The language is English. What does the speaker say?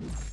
you.